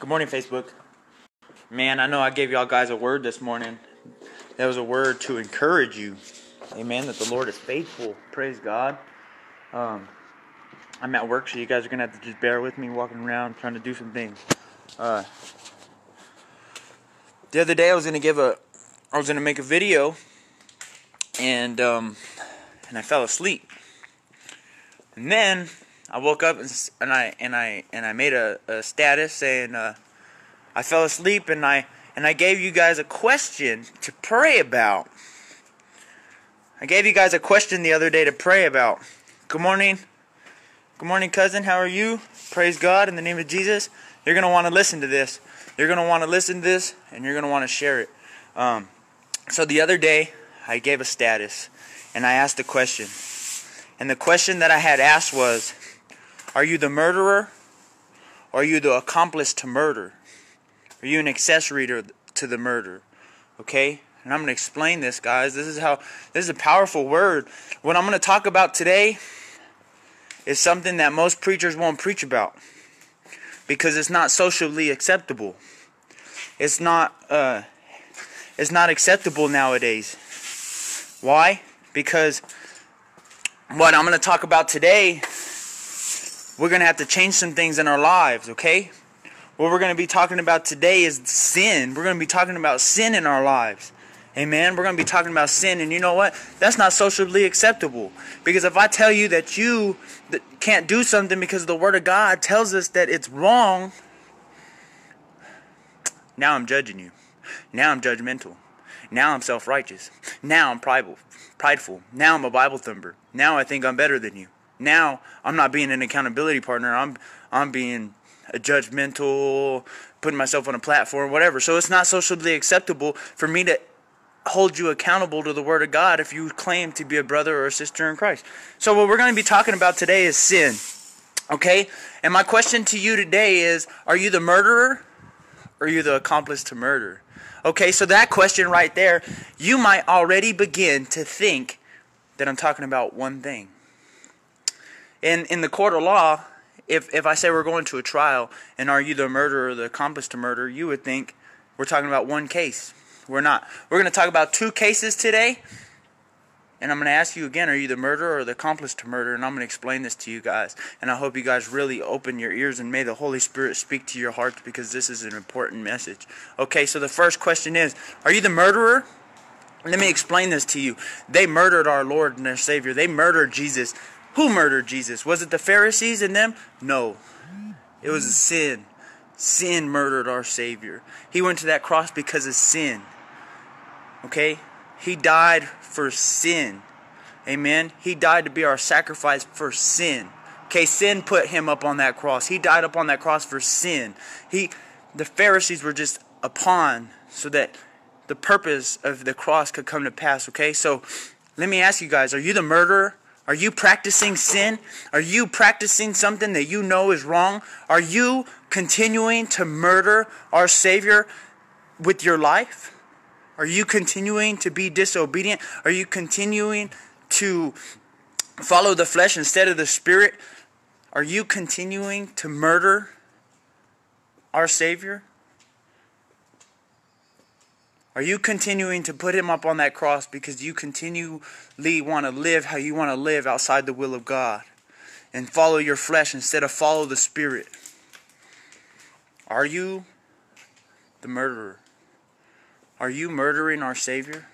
Good morning, Facebook. Man, I know I gave y'all guys a word this morning. That was a word to encourage you. Amen. That the Lord is faithful. Praise God. Um, I'm at work, so you guys are gonna have to just bear with me walking around trying to do some things. Uh, the other day, I was gonna give a, I was gonna make a video, and um, and I fell asleep. And then I woke up and, and I and I and I made a, a status saying uh, I fell asleep and I and I gave you guys a question to pray about. I gave you guys a question the other day to pray about. Good morning. Good morning, cousin. How are you? Praise God in the name of Jesus. You're going to want to listen to this. You're going to want to listen to this and you're going to want to share it. Um, so the other day, I gave a status and I asked a question. And the question that I had asked was Are you the murderer or are you the accomplice to murder? Are you an accessory to, to the murder? Okay? And I'm going to explain this, guys. This is how, this is a powerful word. What I'm going to talk about today is something that most preachers won't preach about because it's not socially acceptable. It's not, uh, it's not acceptable nowadays. Why? Because what I'm going to talk about today, we're going to have to change some things in our lives, okay? What we're going to be talking about today is sin. We're going to be talking about sin in our lives. Amen. We're going to be talking about sin, and you know what? That's not socially acceptable. Because if I tell you that you can't do something because the Word of God tells us that it's wrong, now I'm judging you. Now I'm judgmental. Now I'm self righteous. Now I'm prideful. Prideful. Now I'm a Bible thumper. Now I think I'm better than you. Now I'm not being an accountability partner. I'm I'm being a judgmental, putting myself on a platform, whatever. So it's not socially acceptable for me to hold you accountable to the Word of God if you claim to be a brother or a sister in Christ. So, what we're going to be talking about today is sin. Okay? And my question to you today is Are you the murderer or are you the accomplice to murder? Okay, so that question right there, you might already begin to think that I'm talking about one thing. In, in the court of law, if, if I say we're going to a trial and are you the murderer or the accomplice to murder, you would think we're talking about one case. We're not. We're going to talk about two cases today. And I'm going to ask you again, are you the murderer or the accomplice to murder? And I'm going to explain this to you guys. And I hope you guys really open your ears and may the Holy Spirit speak to your hearts because this is an important message. Okay, so the first question is, are you the murderer? Let me explain this to you. They murdered our Lord and their Savior. They murdered Jesus. Who murdered Jesus? Was it the Pharisees and them? No. It was sin. Sin murdered our Savior. He went to that cross because of sin. Okay? He died for sin. Amen. He died to be our sacrifice for sin. Okay, sin put him up on that cross. He died up on that cross for sin. He the Pharisees were just a pawn so that the purpose of the cross could come to pass, okay? So let me ask you guys, are you the murderer? Are you practicing sin? Are you practicing something that you know is wrong? Are you continuing to murder our Savior with your life? Are you continuing to be disobedient? Are you continuing to follow the flesh instead of the spirit? Are you continuing to murder our Savior? Are you continuing to put him up on that cross because you continually want to live how you want to live outside the will of God and follow your flesh instead of follow the Spirit? Are you the murderer? Are you murdering our Savior?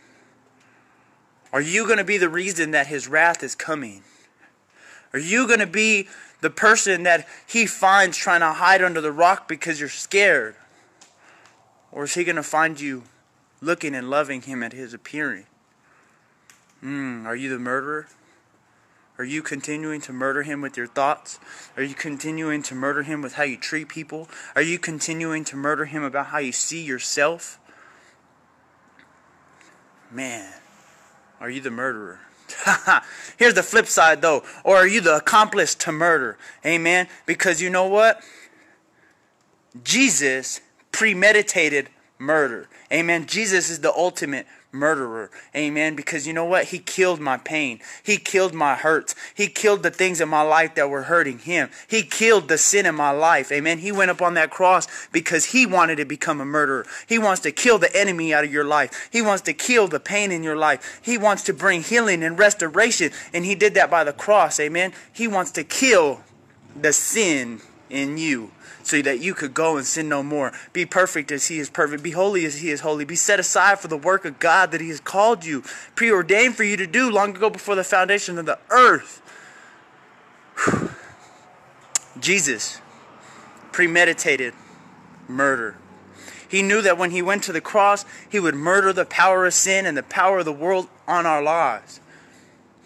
Are you going to be the reason that His wrath is coming? Are you going to be the person that He finds trying to hide under the rock because you're scared? Or is He going to find you looking and loving Him at His appearing? Mm, are you the murderer? Are you continuing to murder him with your thoughts? Are you continuing to murder him with how you treat people? Are you continuing to murder him about how you see yourself? Man, are you the murderer? Here's the flip side though. Or are you the accomplice to murder? Amen. Because you know what? Jesus premeditated murder. Amen. Jesus is the ultimate murderer. Amen. Because you know what? He killed my pain. He killed my hurts. He killed the things in my life that were hurting him. He killed the sin in my life. Amen. He went up on that cross because he wanted to become a murderer. He wants to kill the enemy out of your life. He wants to kill the pain in your life. He wants to bring healing and restoration. And he did that by the cross. Amen. He wants to kill the sin in you so that you could go and sin no more. Be perfect as he is perfect. Be holy as he is holy. Be set aside for the work of God that he has called you, preordained for you to do long ago before the foundation of the earth. Jesus premeditated murder. He knew that when he went to the cross, he would murder the power of sin and the power of the world on our lives.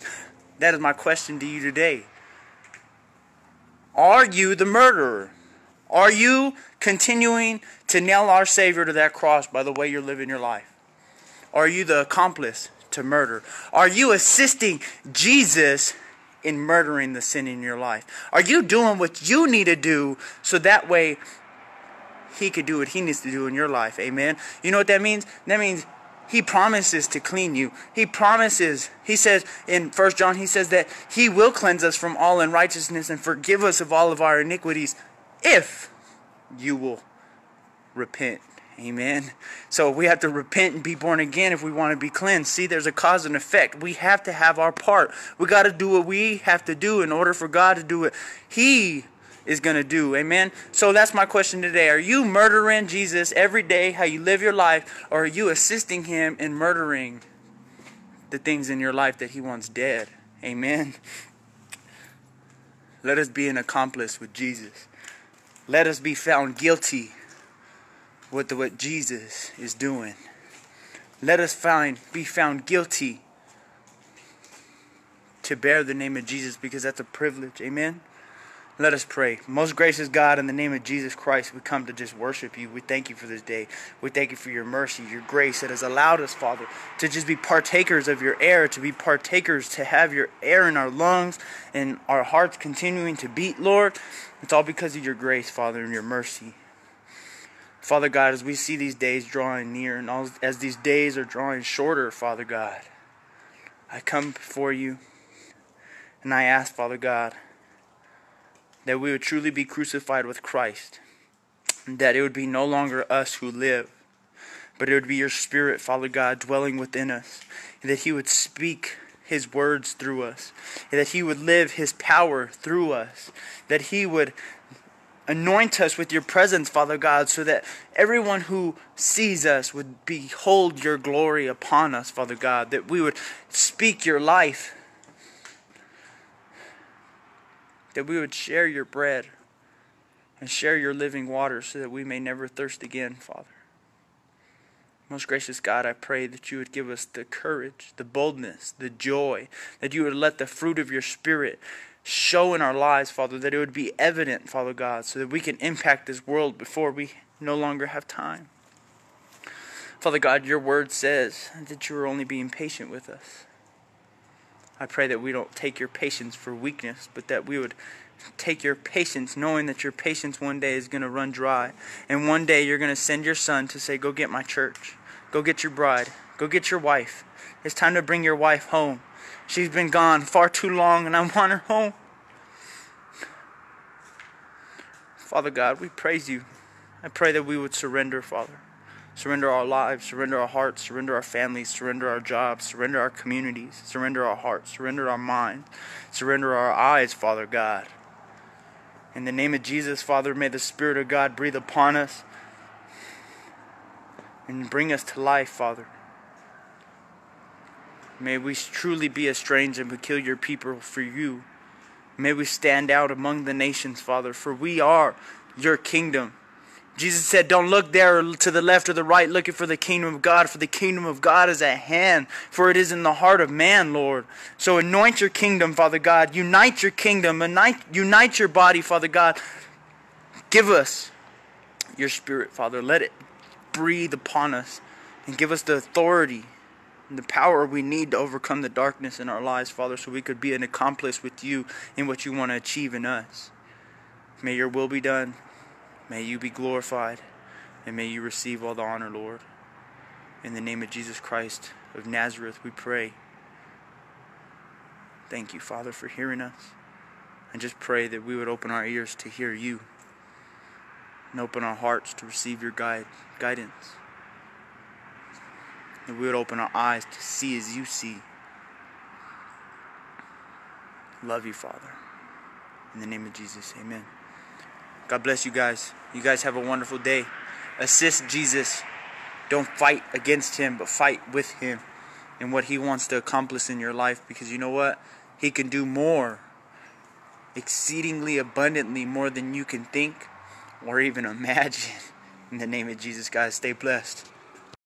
That is my question to you today. Are you the murderer? Are you continuing to nail our Savior to that cross by the way you're living your life? Are you the accomplice to murder? Are you assisting Jesus in murdering the sin in your life? Are you doing what you need to do so that way he could do what he needs to do in your life? Amen. You know what that means? That means he promises to clean you. He promises, he says in First John, he says that he will cleanse us from all unrighteousness and forgive us of all of our iniquities if you will repent. Amen. So we have to repent and be born again if we want to be cleansed. See, there's a cause and effect. We have to have our part. We got to do what we have to do in order for God to do it. He is going to do. Amen. So that's my question today. Are you murdering Jesus every day, how you live your life, or are you assisting him in murdering the things in your life that he wants dead? Amen. Let us be an accomplice with Jesus. Let us be found guilty with what Jesus is doing. Let us find be found guilty to bear the name of Jesus because that's a privilege. Amen. Let us pray. Most gracious God, in the name of Jesus Christ, we come to just worship you. We thank you for this day. We thank you for your mercy, your grace that has allowed us, Father, to just be partakers of your air, to be partakers, to have your air in our lungs and our hearts continuing to beat, Lord. It's all because of your grace, Father, and your mercy. Father God, as we see these days drawing near and as these days are drawing shorter, Father God, I come before you and I ask, Father God, that we would truly be crucified with Christ, that it would be no longer us who live, but it would be your Spirit, Father God, dwelling within us, and that He would speak his words through us, and that He would live His power through us, that He would anoint us with your presence, Father God, so that everyone who sees us would behold your glory upon us, Father God, that we would speak your life, that we would share your bread and share your living water so that we may never thirst again, Father. Most gracious God, I pray that you would give us the courage, the boldness, the joy, that you would let the fruit of your Spirit show in our lives, Father, that it would be evident, Father God, so that we can impact this world before we no longer have time. Father God, your word says that you are only being patient with us. I pray that we don't take your patience for weakness, but that we would take your patience, knowing that your patience one day is going to run dry. And one day you're going to send your son to say, Go get my church. Go get your bride. Go get your wife. It's time to bring your wife home. She's been gone far too long, and I want her home. Father God, we praise you. I pray that we would surrender, Father. Surrender our lives, surrender our hearts, surrender our families, surrender our jobs, surrender our communities, surrender our hearts, surrender our minds, surrender our eyes, Father God. In the name of Jesus, Father, may the Spirit of God breathe upon us and bring us to life, Father. May we truly be a strange and peculiar people for you. May we stand out among the nations, Father, for we are your kingdom. Jesus said, Don't look there to the left or the right looking for the kingdom of God, for the kingdom of God is at hand, for it is in the heart of man, Lord. So anoint your kingdom, Father God. Unite your kingdom. Unite, unite your body, Father God. Give us your spirit, Father. Let it breathe upon us and give us the authority and the power we need to overcome the darkness in our lives, Father, so we could be an accomplice with you in what you want to achieve in us. May your will be done. May you be glorified. And may you receive all the honor, Lord. In the name of Jesus Christ of Nazareth, we pray. Thank you, Father, for hearing us. And just pray that we would open our ears to hear you and open our hearts to receive your guide, guidance. That we would open our eyes to see as you see. Love you, Father. In the name of Jesus, amen. God bless you guys. You guys have a wonderful day. Assist Jesus. Don't fight against him, but fight with him and what he wants to accomplish in your life because you know what? He can do more, exceedingly abundantly more than you can think or even imagine. In the name of Jesus, guys, stay blessed.